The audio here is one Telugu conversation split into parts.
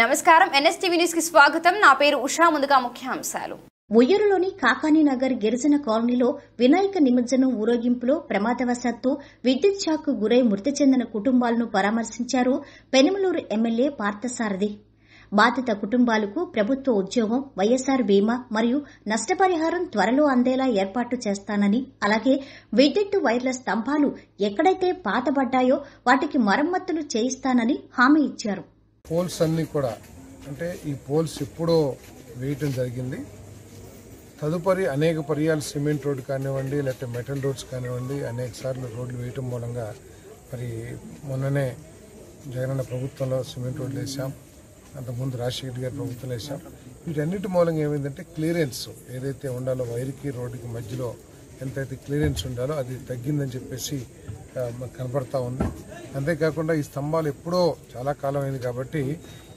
నమస్కారం. ఎన్ఎస్టీవీ న్యూస్కి స్వాగతం. నా పేరు ఉషా. ముందుగా ముఖ్యాంశాలు. ఉయ్యూరులోని కాకానీనగర్ గిరిజన కాలనీలో వినాయక నిమజ్జనం ఊరేగింపులో ప్రమాదవశాత్తు విద్యుత్ షాక్కు గురై మృతి చెందిన కుటుంబాలను పరామర్శించారు పెనుమలూరు ఎమ్మెల్యే పార్థసారథి. బాధిత కుటుంబాలకు ప్రభుత్వ ఉద్యోగం వైఎస్సార్ బీమా మరియు నష్టపరిహారం త్వరలో అందేలా ఏర్పాటు చేస్తానని అలాగే విద్యుత్ వైర్ల స్తంభాలు ఎక్కడైతే పాతబడ్డాయో వాటికి మరమ్మతులు చేయిస్తానని హామీ ఇచ్చారు. పోల్స్ అన్నీ కూడా అంటే ఈ పోల్స్ ఎప్పుడో వేయటం జరిగింది. తదుపరి అనేక పర్యాలు సిమెంట్ రోడ్డు కానివ్వండి లేకపోతే మెటల్ రోడ్స్ కానివ్వండి అనేక సార్లు రోడ్లు వేయటం మూలంగా మరి మొన్ననే జగనన్న ప్రభుత్వంలో సిమెంట్ రోడ్లు వేసాం అంతకుముందు రాజశేఖర్ గారి ప్రభుత్వంలో వేసాం వీటన్నిటి మూలంగా ఏమైందంటే క్లియరెన్స్ ఏదైతే ఉండాలో వైర్కి రోడ్డుకి మధ్యలో ఎంతైతే క్లియరెన్స్ ఉండాలో అది తగ్గిందని చెప్పేసి కనపడతా ఉంది. అంతేకాకుండా ఈ స్తంభాలు ఎప్పుడో చాలా కాలం అయింది కాబట్టి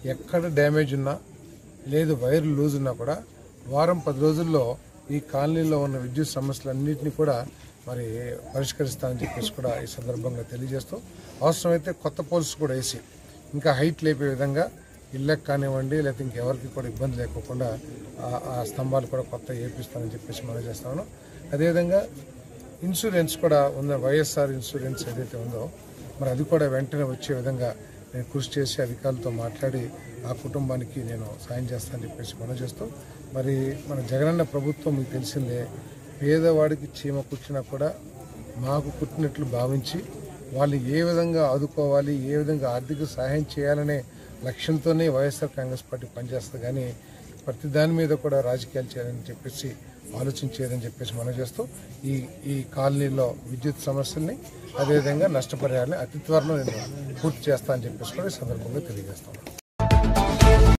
ఎక్కడ డ్యామేజ్ ఉన్నా లేదు వైర్ లూజ్ ఉన్నా కూడా వారం పది రోజుల్లో ఈ కాలనీలో ఉన్న విద్యుత్ సమస్యలన్నింటినీ కూడా మరి పరిష్కరిస్తామని చెప్పేసి కూడా ఈ సందర్భంగా తెలియజేస్తూ అవసరమైతే కొత్త పోల్స్ కూడా వేసి ఇంకా హైట్ లేపే విధంగా ఇళ్ళకి కానివ్వండి లేకపోతే ఇంకెవరికి కూడా ఇబ్బంది లేకోకుండా ఆ- స్తంభాలు కూడా కొత్త వేపిస్తామని చెప్పేసి మనం చేస్తాను అదేవిధంగా ఇన్సూరెన్స్ కూడా ఉన్న వైఎస్ఆర్ ఇన్సూరెన్స్ ఏదైతే ఉందో మరి అది కూడా వెంటనే వచ్చే విధంగా నేను కృషి చేసి అధికారులతో మాట్లాడి ఆ కుటుంబానికి నేను సాయం చేస్తానని చెప్పేసి మనం చేస్తూ మరి మన జగనన్న ప్రభుత్వం మీకు తెలిసిందే పేదవాడికి చీమ కుట్టినా కూడా మాకు కుట్టినట్లు భావించి వాళ్ళు ఏ విధంగా ఆదుకోవాలి ఏ విధంగా ఆర్థిక సహాయం చేయాలనే లక్ష్యంతోనే వైఎస్ఆర్ కాంగ్రెస్ పార్టీ పనిచేస్తుంది. కానీ ప్రతి దాని మీద కూడా రాజకీయాలు చేయాలని చెప్పేసి ఆలోచించేదని చెప్పేసి మనం చేస్తూ ఈ ఈ కాలనీలో విద్యుత్ సమస్యల్ని అదేవిధంగా నష్టపరిహారాన్ని అతి త్వరలో నేను పూర్తి చేస్తా అని చెప్పేసి కూడా ఈ సందర్భంగా తెలియజేస్తాను